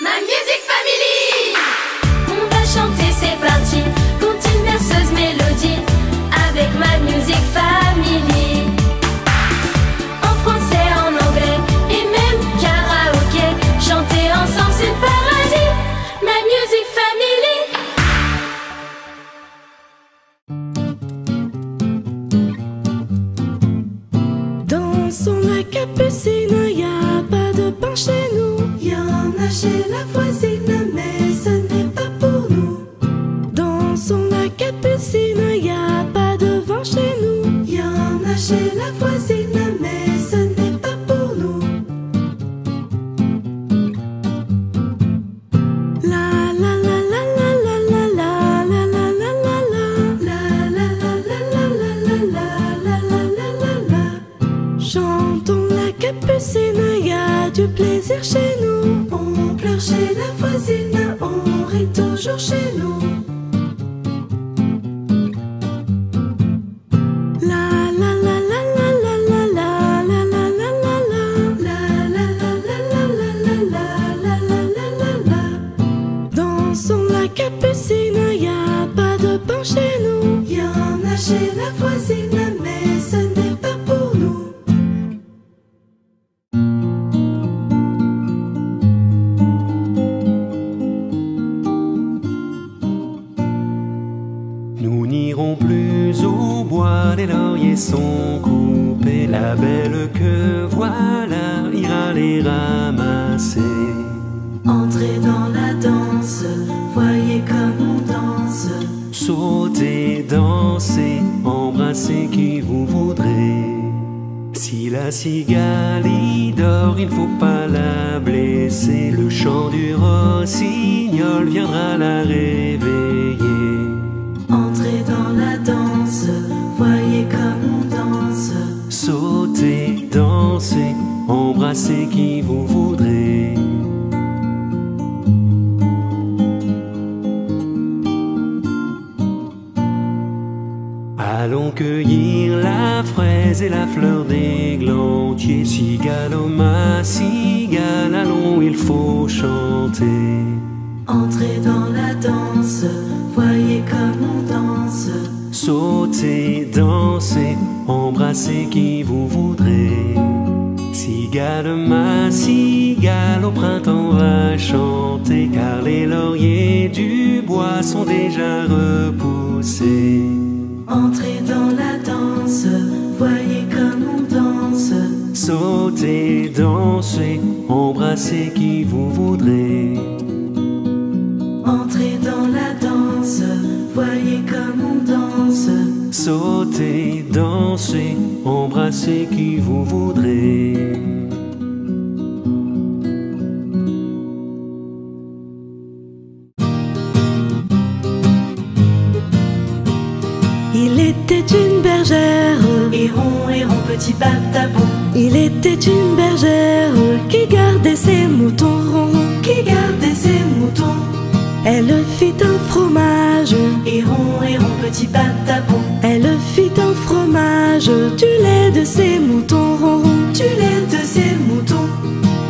Ma Music Family. On va chanter, c'est parti berceuse mélodie Avec ma Music Family. En français, en anglais Et même karaoké Chanter ensemble, c'est le paradis. Ma Music Family. Dansons la capucine, y a pas de pain chez nous chez la voisine, mais ce n'est pas pour nous. Dansons la capucine, chercher. D'églantier. Cigale, oh ma cigale, allons, il faut chanter. Entrez dans la danse, voyez comme on danse. Sautez, dansez, embrassez qui vous voudrez. Cigale, ma cigale, au printemps va chanter, car les lauriers du bois sont déjà repoussés. Entrez dans la danse, voyez. Sautez, dansez, embrassez qui vous voudrez. Entrez dans la danse, voyez comme on danse. Sautez, dansez, embrassez qui vous voudrez. Il était une bergère, héron, héron, petit paptabon. Il était une bergère qui gardait ses moutons ronds, qui gardait ses moutons? Elle fit un fromage, héron, héron, petit paptabon. Elle fit un fromage, du lait de ses moutons ronds, du lait de ses moutons.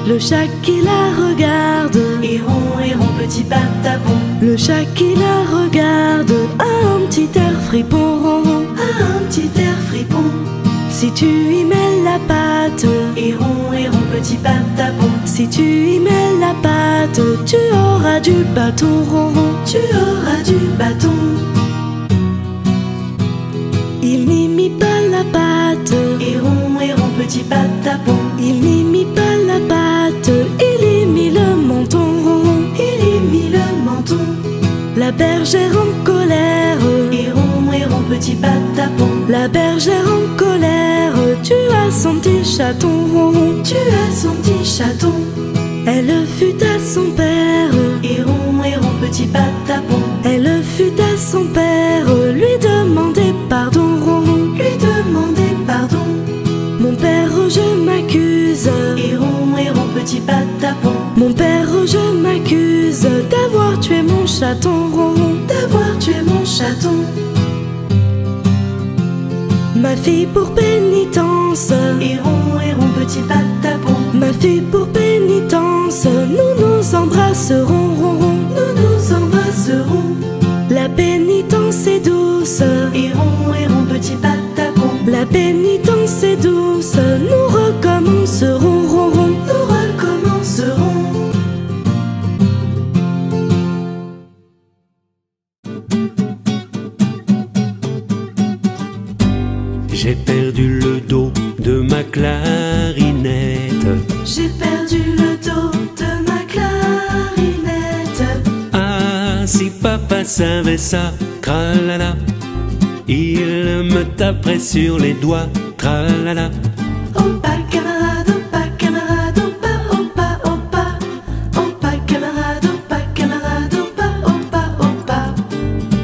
Le chat qui la regarde, héron, héron, petit paptabon. Le chat qui la regarde a un petit air fripon, a un petit air fripon. Si tu y mets la pâte, héron, héron, petit paptabon. Si tu y mets la pâte, tu auras du bâton rond, tu auras du bâton. Il n'y mit pas la pâte, héron, héron, petit paptabon. Il n'y mit pas la pâte, il y mit le menton rond, il y mit le menton. La bergère en colère, héron, héron, petit paptabon. La bergère en colère, tu as son petit chaton tu as son petit chaton. Elle fut à son père, héron, héron, petit paptabon. Elle fut à son père, lui demander pardon lui demander pardon. Mon père, je m'accuse, héron, héron, petit paptabon. Mon père, je m'accuse d'avoir tué mon chaton rond, d'avoir tué mon chaton. Ma fille pour pénitence, héron, héron, petit patapon. Ma fille pour pénitence, nous nous embrasserons, ron, ron. Nous nous embrasserons. La pénitence est douce, Errons, errons, petit patapon. la pénitence est douce, nous savait ça, tralala, il me taperait sur les doigts, tralala. Opa, camarade, opa, camarade, opa, opa, opa. Opa, camarade, opa, camarade, opa, opa, opa.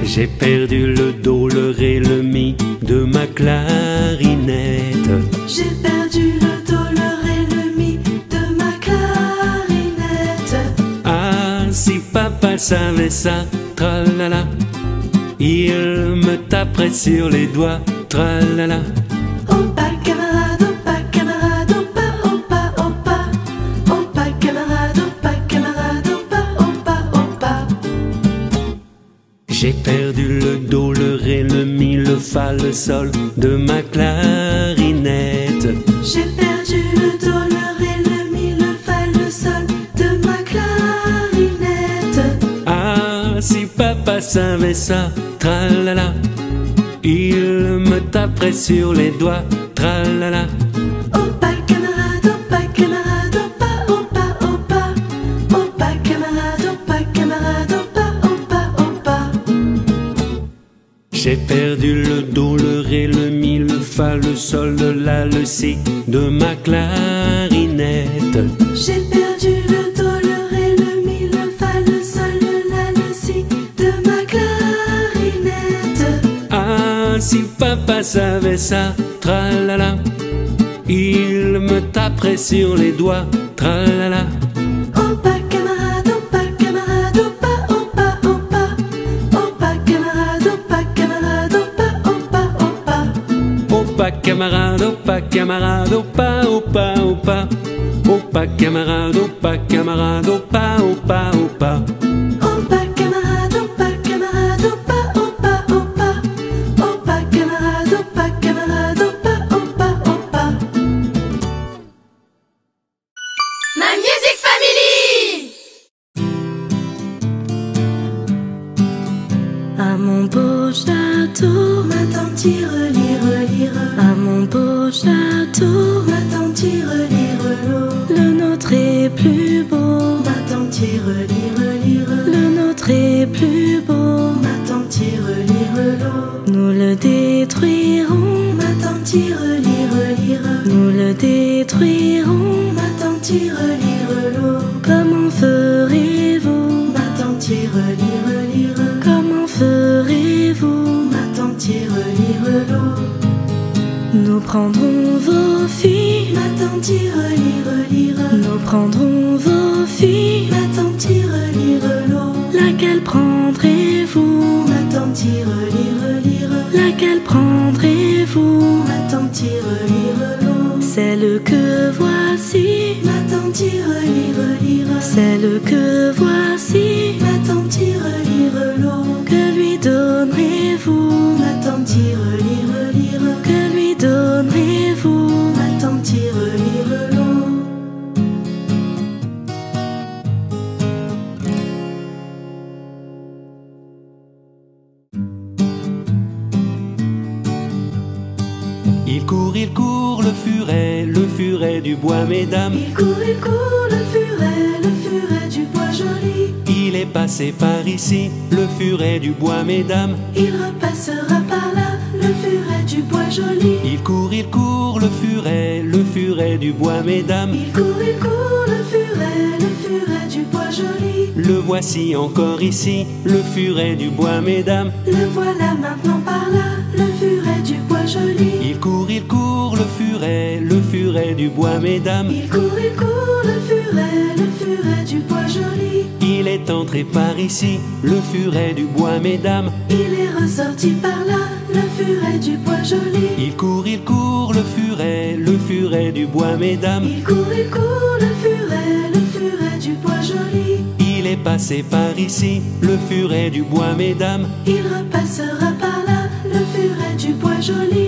J'ai perdu le do, le ré, le mi de ma clarinette. J'ai perdu le do, le ré, le mi de ma clarinette. Ah, si papa savait ça, tralala, il me taperait sur les doigts, tralala. Opa, camarade, opa, camarade, opa, opa, opa. Opa, camarade, opa, camarade, opa, opa, opa. J'ai perdu le do, le ré, le mi, le fa, le sol de ma clarinette. J'ai savait ça, tralala, il me taperait sur les doigts, tralala. Opa, camarade, opa, camarade, opa, opa, opa. Opa, camarade, opa, camarade, opa, opa, opa. J'ai perdu le do, le ré, le mi, le fa, le sol, le la, le si de ma clarinette. Ça, tralala, il me taperait sur les doigts, tralala. Opa, camarade, opa, camarade, opa, opa, opa. Opa, camarade, opa, camarade, opa, opa, opa. Opa camarade, opa camarade, opa, opa, opa. Opa camarade, opa camarade, opa, opa, opa. Opa, prendrez-vous relie, relire. Laquelle prendrez-vous? Ma tante y relie, relot. Celle que voici, Ma tante y relie, relire. celle que voici. Ma tante y relie, relot. Que lui donnerez-vous? Ma tante du bois, mesdames. Il court, il court, le furet, le furet du bois joli. Il est passé par ici, le furet du bois, mesdames. Il repassera par là, le furet du bois joli. Il court, il court, le furet, le furet du bois, mesdames. Il court, il court, le furet, le furet du bois joli. Le voici encore ici, le furet du bois, mesdames. Le voilà maintenant par là, le furet du bois joli. Il court, il court, le furet, le furet du bois, mesdames. Il court, il court, le furet, le furet du bois joli. Il est entré par ici, le furet du bois, mesdames. Il est ressorti par là, le furet du bois joli. Il court, il court, le furet, le furet du bois, mesdames. Il court, il court, le furet, le furet du bois joli. Il est passé par ici, le furet du bois, mesdames. Il repassera par là, le furet du bois joli.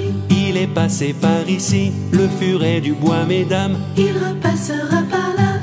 Passé par ici, le furet du bois, mesdames. Il repassera par là,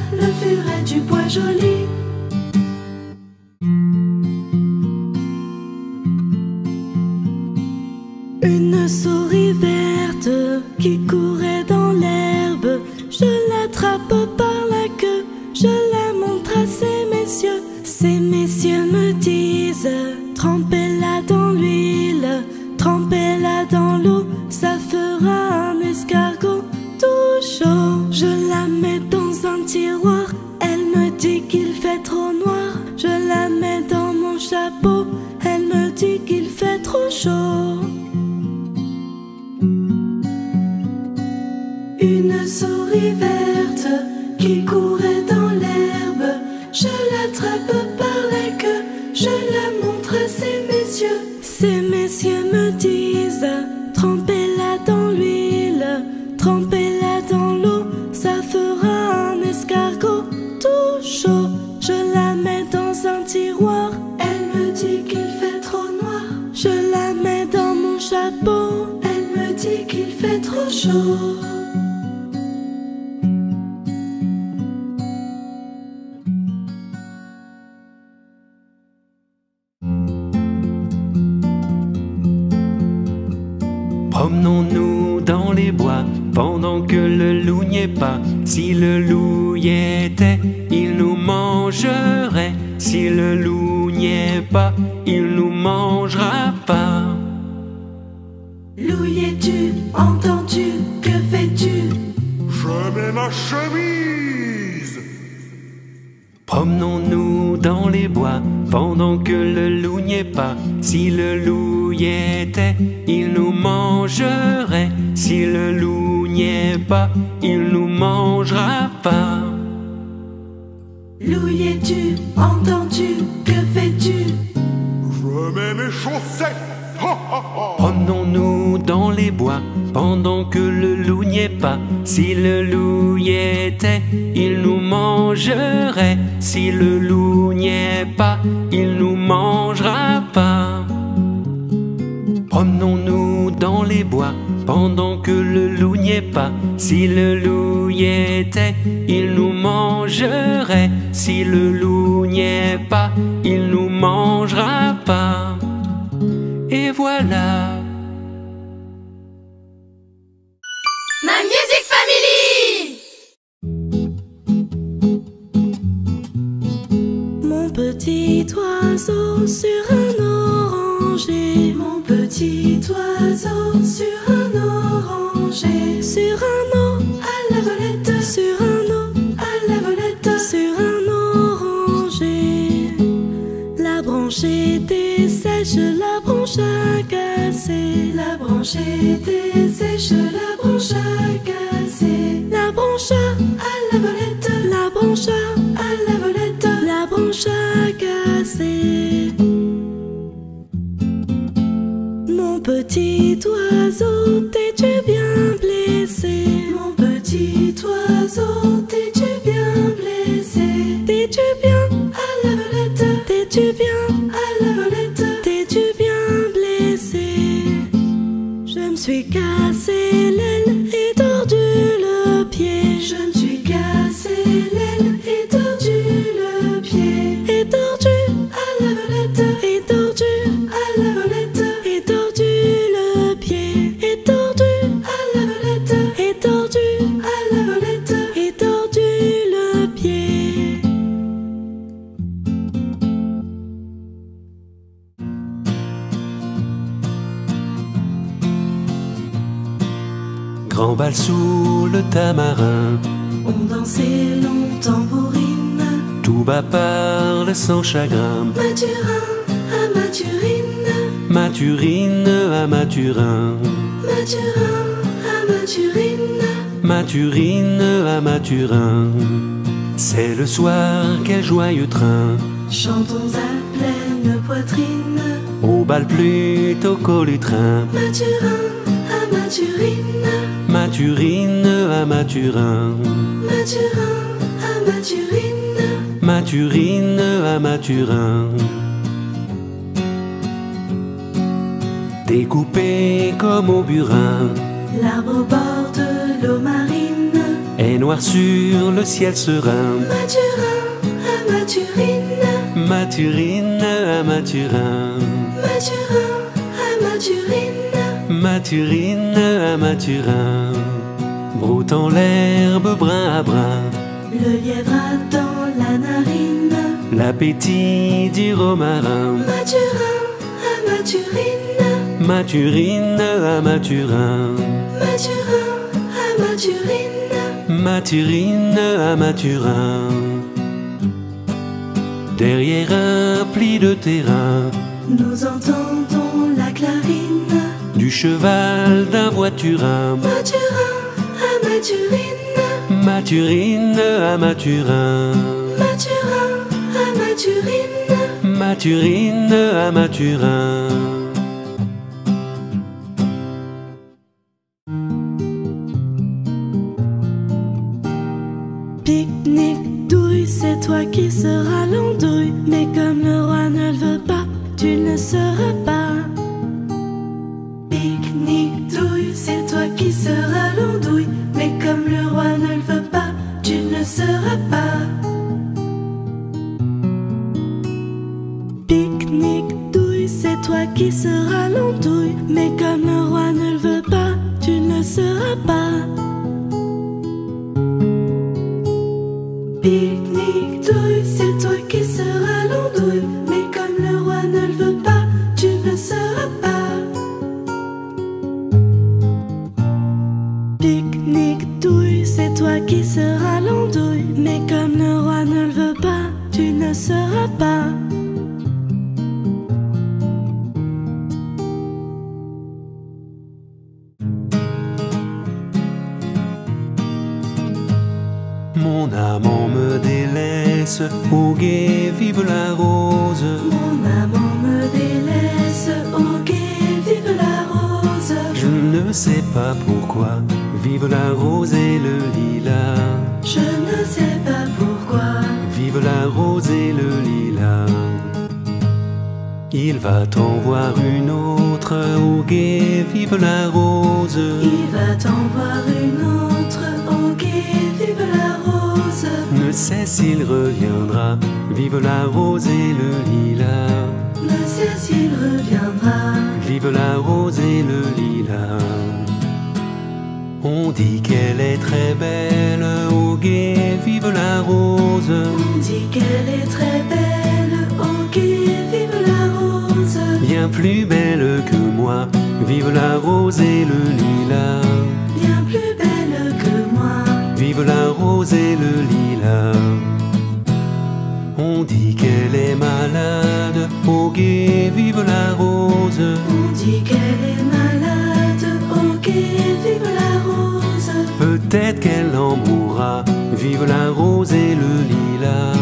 courait dans l'herbe. Je l'attrape par la queue, je la montre à ces messieurs. Ces messieurs me disent Trempez-la dans l'huile, trempez-la dans l'eau, ça fera un escargot tout chaud. Je la mets dans un tiroir, Elle me dit qu'il fait trop noir, je la mets dans mon chapeau. elle me dit qu'il fait trop chaud. Il nous mangera pas. Louis-tu, entends-tu, que fais-tu? Je mets mes chaussettes Ha, ha, ha. Promenons-nous dans les bois pendant que le loup n'y est pas. Si le loup y était, il nous mangerait. Si le loup n'y est pas, il nous mangera pas. Promenons-nous dans les bois pendant que le loup n'y est pas. Si le loup y était, il nous mangerait. Si le loup n'y est pas, il nous mangera pas. Et voilà. Ma Music Family Mon petit oiseau sur un petit oiseau sur un oranger. sur un o, À la volette, sur un o, à la volette. sur un oranger. La branche était sèche, la branche a cassé. La branche était sèche, la branche a sans chagrin. Mathurin à Mathurine. Mathurine à Mathurin, Mathurin à Mathurine. Mathurine à Mathurin. C'est le soir, quel joyeux train. Chantons à pleine poitrine. Au bal plutôt qu'au lutrin. Mathurin à Mathurine. Mathurine à. Mathurin à Mathurine. À Mathurin. Découpé comme au burin. L'arbre au bord de l'eau marine. Et noir sur le ciel serein. Mathurin à Mathurine. Mathurine à Mathurin. Mathurin à Mathurine. Mathurine à Mathurin. Broutant l'herbe brin à brin. Le lièvre a narine. L'appétit du romarin. Mathurin à Mathurine. Mathurine à Mathurin. Mathurin à Mathurine. Mathurine à Mathurin. Derrière un pli de terrain, Nous entendons la clarine. du cheval d'un voiturin. Mathurin à. Mathurine à Mathurin. Mathurin à Mathurine. Mathurine à Mathurin. Mon amant me délaisse, au guet vive la rose. Mon amant me délaisse, au guet, vive la rose. Je ne sais pas pourquoi, vive la rose et le lilas. Je ne sais pas pourquoi. Vive la rose et le lilas. Il va t'en voir une autre, au guet vive la rose. Il va t'en voir une autre, au guet, vive la rose. S'il reviendra, vive la rose et le lilas. Ne sais s'il reviendra. Vive la rose et le lilas. On dit qu'elle est très belle, au guet vive la rose. On dit qu'elle est très belle, au guet, vive la rose. Bien plus belle que moi, vive la rose et le lilas. Bien plus belle. Vive la rose et le lilas. On dit qu'elle est malade, au guet vive la rose. On dit qu'elle est malade, au guet, vive la rose. Peut-être qu'elle en mourra, vive la rose et le lilas.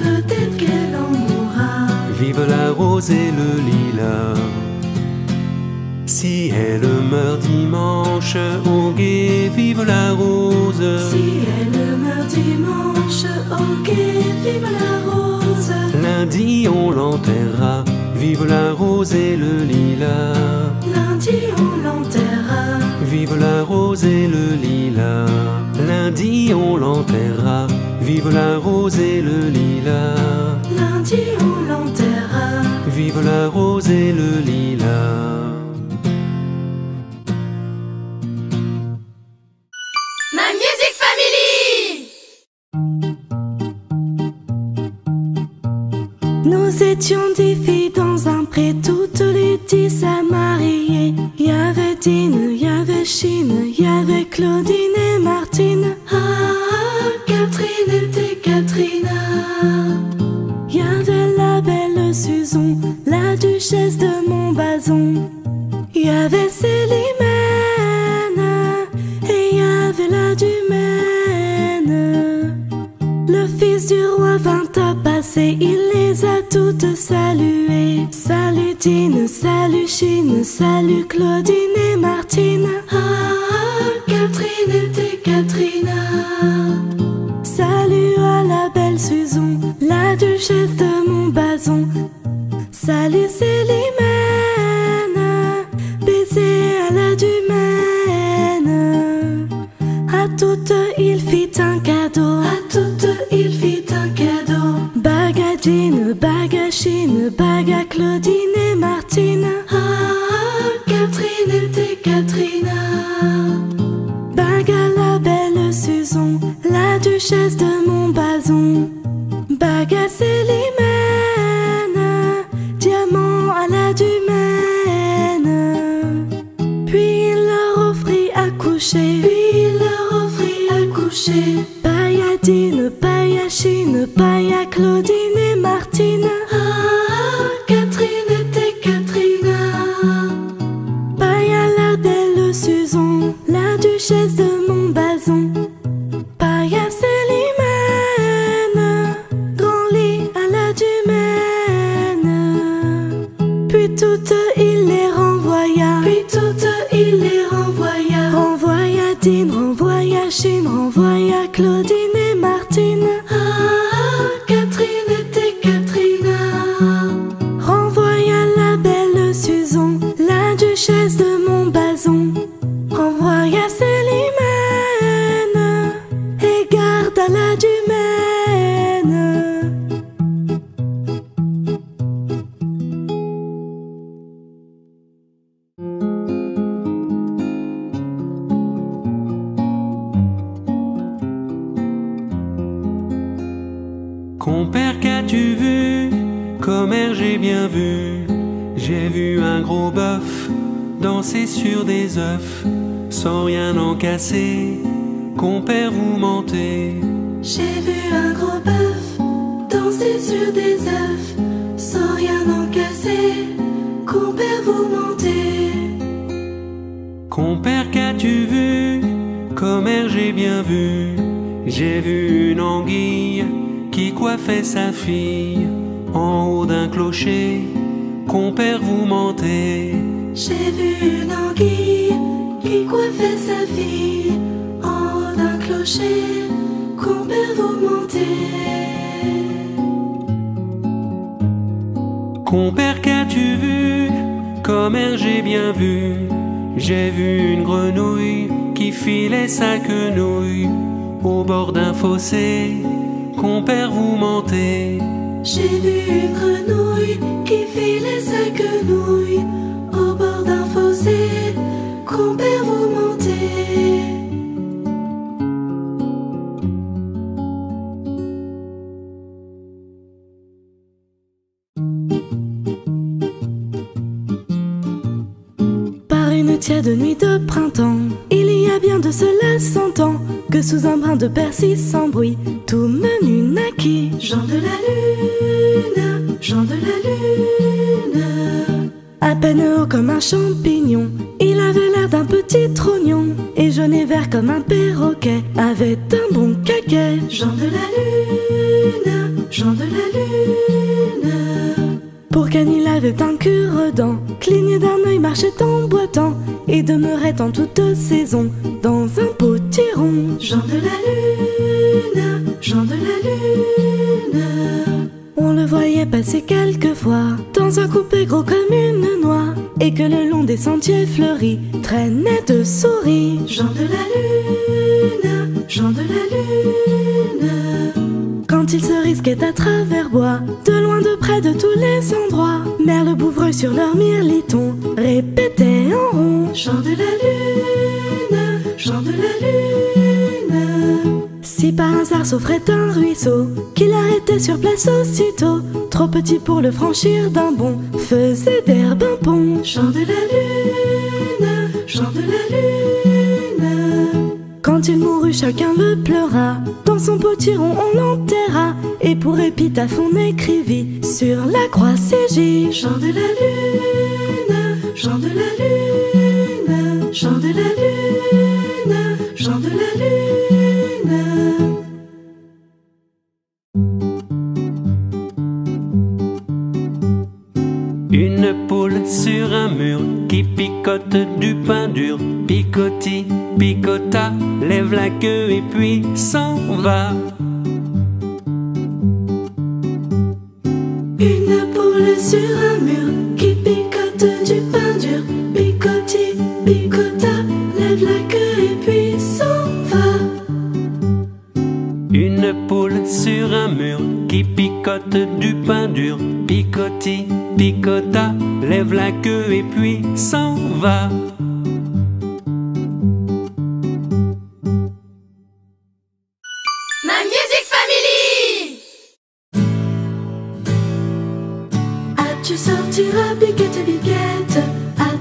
Peut-être qu'elle en mourra. Vive la rose et le lilas. Si elle meurt dimanche, au guet vive la rose. Si elle meurt dimanche, guet, vive la rose. Lundi on l'enterrera, vive la rose et le lilas. Lundi on l'enterrera. Vive la rose et le lilas. Lundi on l'enterrera, vive la rose et le lilas. Lundi on l'enterrera. Vive la rose et le lilas. Y avait la belle Susan, la duchesse de Montbazon. Y avait Célimène et y avait la Dumaine. Le fils du roi vint à passer, il les a toutes saluer. Salut Dine, salut Chine, salut Claudine et Martine. Ah, Catherine duchesse de Montbazon. Salut Célimène, baiser à la Dumaine. À toutes il fit un cadeau. À toutes il fit un cadeau. Bague à Jean, bague à Chine, bague à Claudine et Martine. Ah, Catherine était. Bague à la belle Susan, la duchesse de Montbazon. À Célimène, diamant à la Dumaine. Puis il leur offrit à coucher. Puis il leur offrit à coucher. Paille à Dine, paille à Chine, paille à Claudine et Martine. Compère, vous mentez. J'ai vu un gros bœuf danser sur des œufs sans rien en casser. Compère, vous mentez. Compère, qu'as-tu vu? Commère, j'ai bien vu. J'ai vu une anguille qui coiffait sa fille en haut d'un clocher. Compère, vous mentez. J'ai vu une anguille qui coiffait sa fille clocher. Vous. Compère, qu'as-tu vu? Commère, j'ai bien vu. J'ai vu une grenouille qui filait sa quenouille au bord d'un fossé. Compère, vous mentez. J'ai vu une grenouille qui filait sa quenouille au bord d'un fossé. Compère, vous mentez. Tiède nuit de printemps, il y a bien de cela cent ans que sous un brin de persil sans bruit, tout menu naquit. Jean de la lune, Jean de la lune. À peine haut comme un champignon, il avait l'air d'un petit trognon, et jaune et vert comme un perroquet, avait un bon caquet. Jean de la lune, Jean de la lune. Pour Cannes, il avait un cure-dent, cligné d'un œil, marchait en boitant, et demeurait en toute saison dans un potiron. Jean de la lune, Jean de la lune. On le voyait passer quelquefois dans un coupé gros comme une noix, et que le long des sentiers fleuris traînait de souris. Jean de la lune, Jean de la lune. Risquait à travers bois, de loin de près de tous les endroits, merle bouvreux sur leur mirliton répétait en rond. Jean de la lune, Jean de la lune. Si par hasard s'offrait un ruisseau, qu'il arrêtait sur place aussitôt, trop petit pour le franchir d'un bond, faisait d'herbe un pont. Jean de la lune, Quand il mourut, chacun le pleura. Dans son potiron, on l'enterra. Et pour épitaphe, on écrivit sur la croix CJ. Jean de la lune, Jean de la lune, Jean de la lune, Jean de la lune. sur un mur qui picote du pain dur. Picoti, picota, la queue et puis s'en va.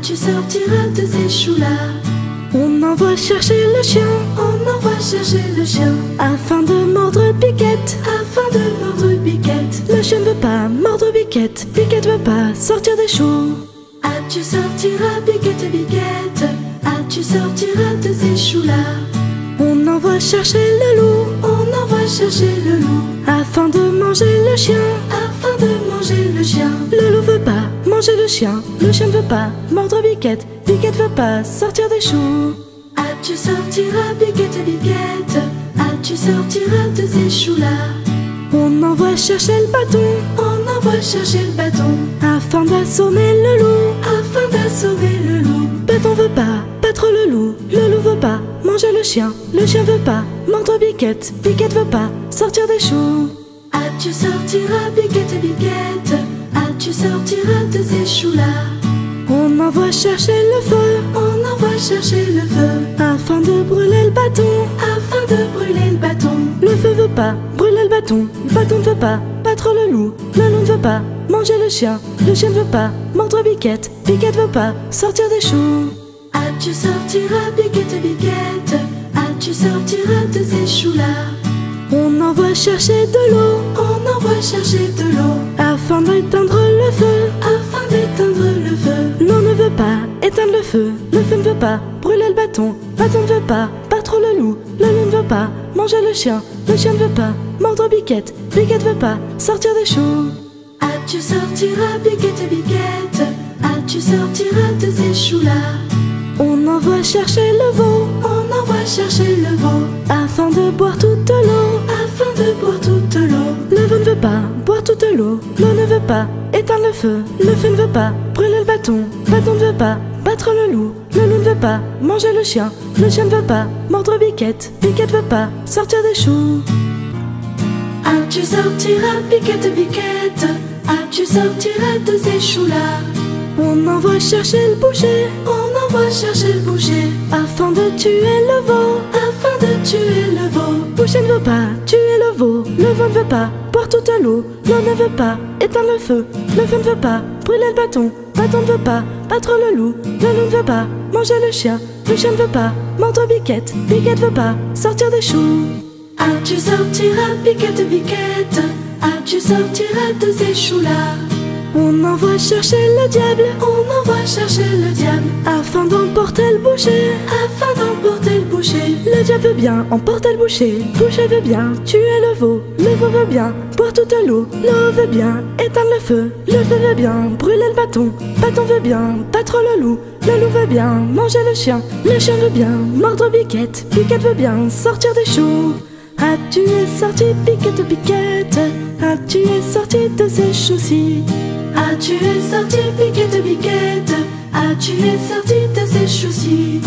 Tu sortiras de ces choux-là. On envoie chercher le chien On envoie chercher le chien afin de mordre Piquette. afin de mordre piquette. Le chien ne veut pas mordre Piquette. Piquette veut pas sortir des choux. Ah, tu sortiras, piquette, piquette? Ah, tu sortiras de ces choux-là? On envoie chercher le loup On envoie chercher le loup afin de manger le chien. afin de manger le chien. Le loup veut pas manger le chien. Le chien ne veut pas mordre Piquette. Piquette veut pas sortir des choux. Ah, tu sortiras, piquette, piquette. Ah, tu sortiras de ces choux-là? On envoie chercher le bâton On envoie chercher le bâton afin d'assommer le loup. afin d'assommer le loup. Bâton veut pas battre le loup. Le loup veut pas manger le chien. Le chien veut pas mordre Piquette. Piquette veut pas sortir des choux. Ah, tu sortiras, piquette, piquette. Ah, tu sortiras de ces choux-là? On envoie chercher le feu On envoie chercher le feu afin de brûler le bâton. afin de brûler le bâton. Le feu veut pas brûler le bâton. Le bâton ne veut pas battre le loup. Le loup ne veut pas manger le chien. Le chien ne veut pas mordre Piquette. Piquette veut pas sortir des choux. Ah, tu sortiras, piquette, piquette. Ah, tu sortiras de ces choux-là? On envoie chercher de l'eau On envoie chercher de l'eau afin d'éteindre le feu. afin d'éteindre le feu. L'eau ne veut pas éteindre le feu. Le feu ne veut pas brûler le bâton. Bâton ne veut pas battre le loup. Le loup ne veut pas manger le chien. Le chien ne veut pas mordre Piquette. Piquette veut pas sortir des choux. Ah, tu sortiras, piquette, piquette. Ah, tu sortiras de ces choux-là? On envoie chercher le veau On envoie chercher le veau afin de boire toute l'eau. afin de boire toute l'eau. Le veau ne veut pas boire toute l'eau. L'eau ne veut pas éteindre le feu. Le feu ne veut pas brûler le bâton. Le bâton ne veut pas battre le loup. Le loup ne veut pas manger le chien. Le chien ne veut pas mordre Piquette. Piquette veut pas sortir des choux. Ah, tu sortiras, piquette, piquette. Ah, tu sortiras de ces choux-là. On envoie chercher le boucher On envoie chercher le boucher afin de tuer le veau. afin de tuer le veau. Boucher ne veut pas tuer le veau. Le veau ne veut pas boire toute l'eau. L'eau ne veut pas éteindre le feu. Le feu ne veut pas brûler le bâton. Bâton ne veut pas battre le loup. Le loup ne veut pas manger le chien. Le chien ne veut pas mordre Piquette. Piquette veut pas sortir des choux. Ah, tu sortiras, piquette, piquette. Ah, tu sortiras de ces choux-là? On envoie chercher le diable On envoie chercher le diable afin d'emporter le boucher. afin d'emporter le boucher. Le diable veut bien emporter le boucher. Boucher veut bien tuer le veau. Le veau veut bien boire toute l'eau. L'eau veut bien éteindre le feu. Le feu veut bien brûler le bâton. Bâton veut bien battre le loup. Le loup veut bien manger le chien. Le chien veut bien mordre Piquette. Piquette veut bien sortir des choux. Ah, tu es sorti, Piquette, Piquette? Ah, tu es sorti de ces choux-ci. Ah, tu es sorti, piquette, piquette. Ah, tu es sorti de ces choux-ci.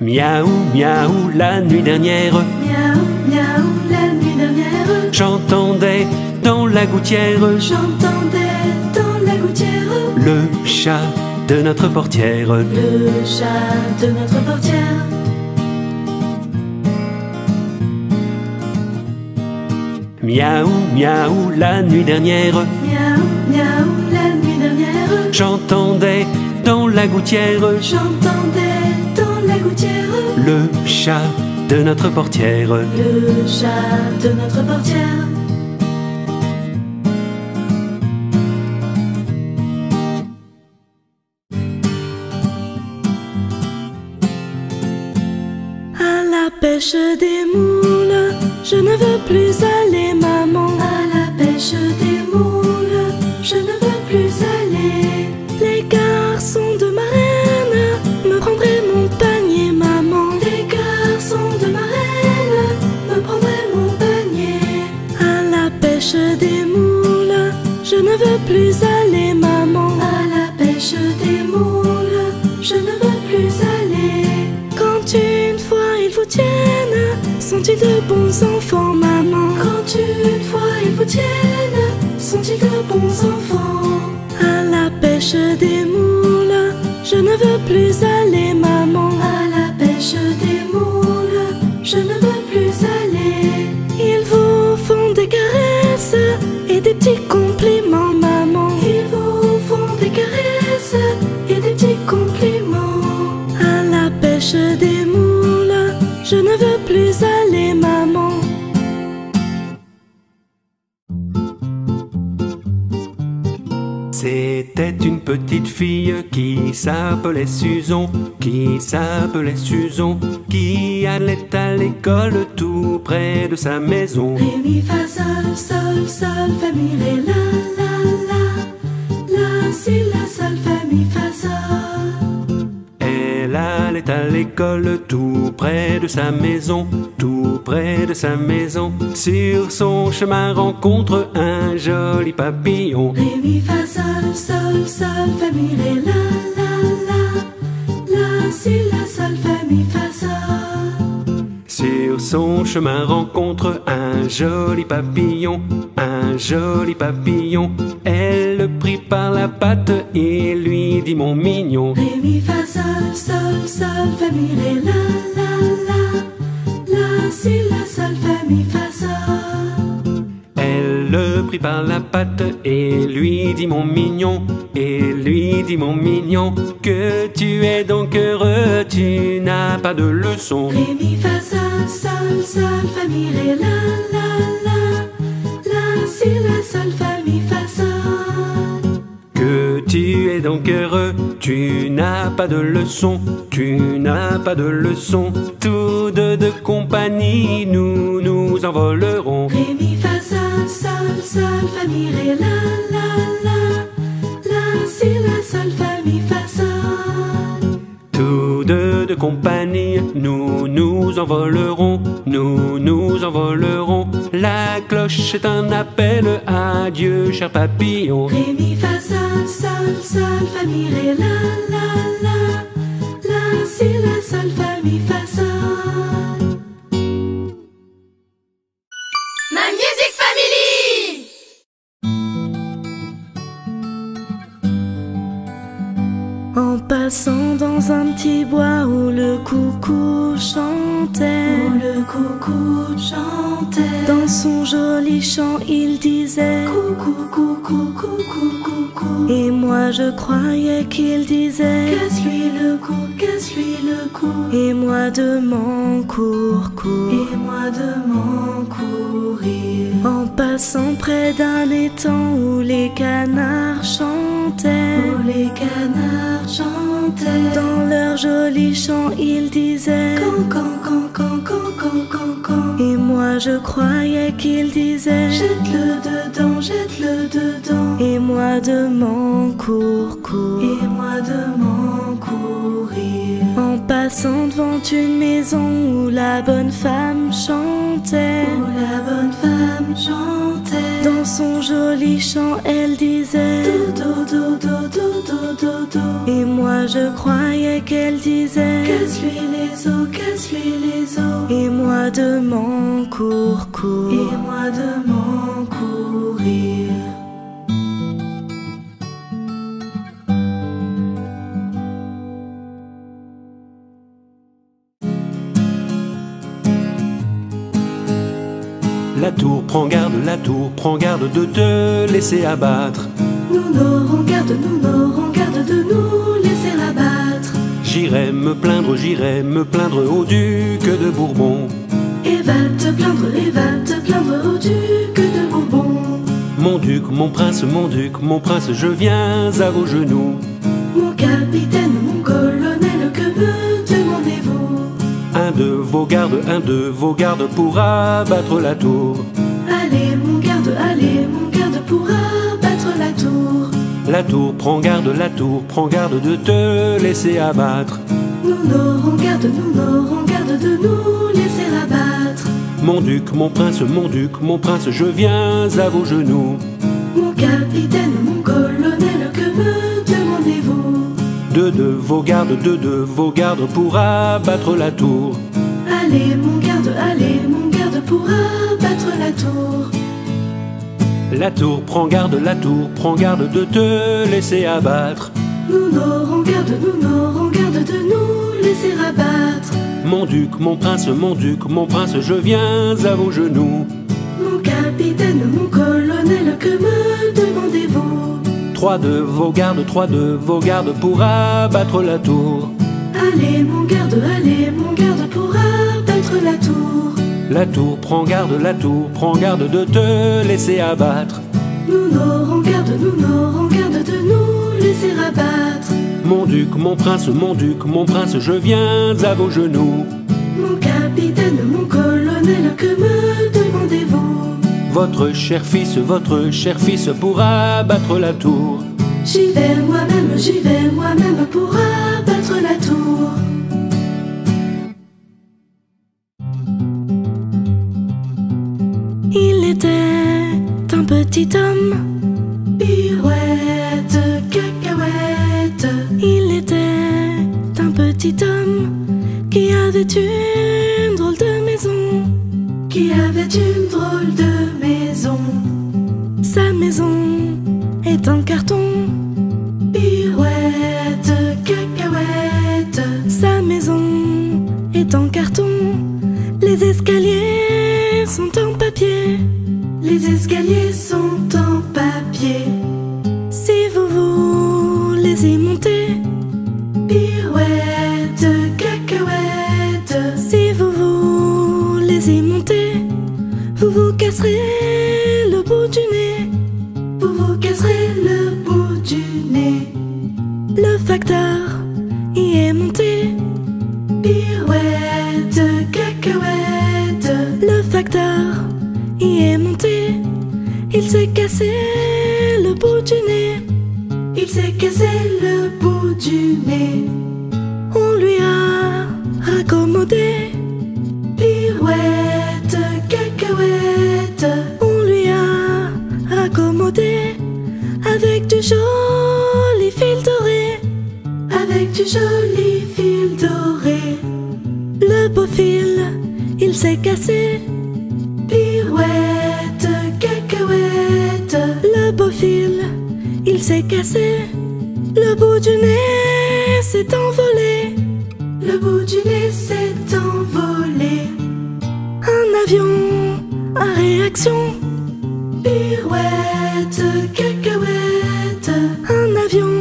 Miaou, miaou, la nuit dernière, Miaou, miaou, la nuit dernière. j'entendais dans la gouttière J'entendais dans la gouttière le chat de notre portière. le chat de notre portière. Miaou, miaou, la nuit dernière, Miaou, miaou, la nuit dernière. j'entendais dans la gouttière J'entendais dans la gouttière le chat de notre portière. le chat de notre portière. À la pêche des moules, je ne veux plus aller, de bons enfants, maman. Quand une fois ils vous tiennent, sont-ils de bons enfants? À la pêche des moules, je ne veux plus aller, petite fille qui s'appelait Susan, qui s'appelait Susan, qui allait à l'école tout près de sa maison. Ré, mi, fa, sol. Tout près de sa maison, tout près de sa maison. Sur son chemin rencontre un joli papillon. Ré, fa, sol, sol, sol. Son chemin rencontre un joli papillon, un joli papillon. Elle le prit par la patte et lui dit mon mignon. Ré, mi, fa, sol, sol, sol, fa, mi, ré, la, la, la. La, si, la, sol, fa, mi, fa, le prit par la patte et lui dit mon mignon, et lui dit mon mignon, que tu es donc heureux, tu n'as pas de leçon. Ré, mi, fa, sol, sol, sol, fa, mi, ré, la, la, la. La, si, la, sol, fa, mi, fa, sol. Que tu es donc heureux, tu n'as pas de leçon, tu n'as pas de leçon. Tous deux de compagnie, nous nous envolerons. Ré, mi, sol, fa, mi, ré, la, la, la. La, si, la, sol, fa, mi, fa, sol. Tous deux de compagnie, nous nous envolerons, nous nous envolerons. La cloche est un appel, adieu cher papillon. Ré, mi, fa, sol, sol, sol, fa, mi, ré, la, la, la. La, si, la, sol, fa, mi, fa, sol. Ma Music Family En passant dans un petit bois où le coucou chantait. Où le coucou chantait. Dans son joli chant, il disait. Coucou, coucou, coucou, coucou. Et moi je croyais qu'il disait. Casse-lui le cou, casse-lui le cou? Et moi de m'en cours, cours. Et moi de m'en courir. En passant près d'un étang où les canards chantaient. Où les canards chantaient. Dans leur joli chant, ils disaient. Can, can, can, can, can, can, can. Et moi je croyais qu'ils disaient. Jette-le dedans, jette-le dedans. Et moi de m'en cours, cours. Et moi de. En passant devant une maison où la bonne femme chantait. Où la bonne femme chantait. Dans son joli chant, elle disait. Do, do, do. Et moi je croyais qu'elle disait. Casse-lui les os, casse-lui les os? Et moi de m'en cours, cours. Et moi de m'en courir. La tour prend garde, la tour prend garde de te laisser abattre. Nous n'aurons garde, nous n'aurons garde de nous laisser abattre. J'irai me plaindre, j'irai me plaindre au duc de Bourbon. Et va te plaindre, et va te plaindre au duc de Bourbon. Mon duc, mon prince, mon duc, mon prince, je viens à vos genoux. Mon capitaine, mon colonel, que Un de vos gardes, un de vos gardes pour abattre la tour. Allez mon garde, allez mon garde pour abattre la tour. La tour prend garde, la tour prend garde de te laisser abattre. Nous n'aurons garde, nous n'aurons garde de nous laisser abattre. Mon duc, mon prince, mon duc, mon prince, je viens à vos genoux. Mon capitaine, mon colonel, que me Deux de vos gardes, deux de vos gardes pour abattre la tour. Allez mon garde, allez mon garde pour abattre la tour. La tour prend garde, la tour prend garde de te laisser abattre. Nous n'aurons garde, nous n'aurons garde de nous laisser abattre. Mon duc, mon prince, mon duc, mon prince, je viens à vos genoux. Mon capitaine, mon colonel, que me demandez-vous? Trois de vos gardes, trois de vos gardes pour abattre la tour. Allez mon garde, allez mon garde pour abattre la tour. La tour prend garde, la tour prend garde de te laisser abattre. Nous n'aurons garde, nous n'aurons garde de nous laisser abattre. Mon duc, mon prince, mon duc, mon prince, je viens à vos genoux. Mon capitaine, mon colonel, que me Votre cher fils, votre cher fils pour abattre la tour. J'y vais moi-même, j'y vais moi-même pour abattre la tour. Il était un petit homme, Pirouette, cacahuète, il était un petit homme qui avait une drôle de maison. qui avait une drôle de maison. Sa maison est en carton, Pirouette, cacahuète, sa maison est en carton. Les escaliers sont en papier. les escaliers sont en papier. Si vous voulez y monter, Pirouette, cacahuète, si vous voulez y monter, vous vous casserez Le facteur y est monté. Pirouette, cacahuète, Le facteur y est monté. Il s'est cassé fil, il s'est cassé. Pirouette, cacahuète, Le beau fil, il s'est cassé. Le bout du nez s'est envolé. le bout du nez s'est envolé. Un avion à réaction. Pirouette, cacahuète, Un avion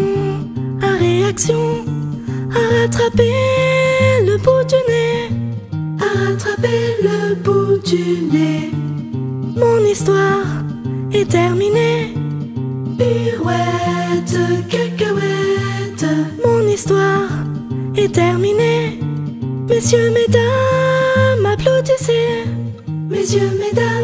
à réaction a rattrapé Mon histoire est terminée. Pirouette, cacahuète, Mon histoire est terminée. Messieurs, mesdames, applaudissez. messieurs, mesdames.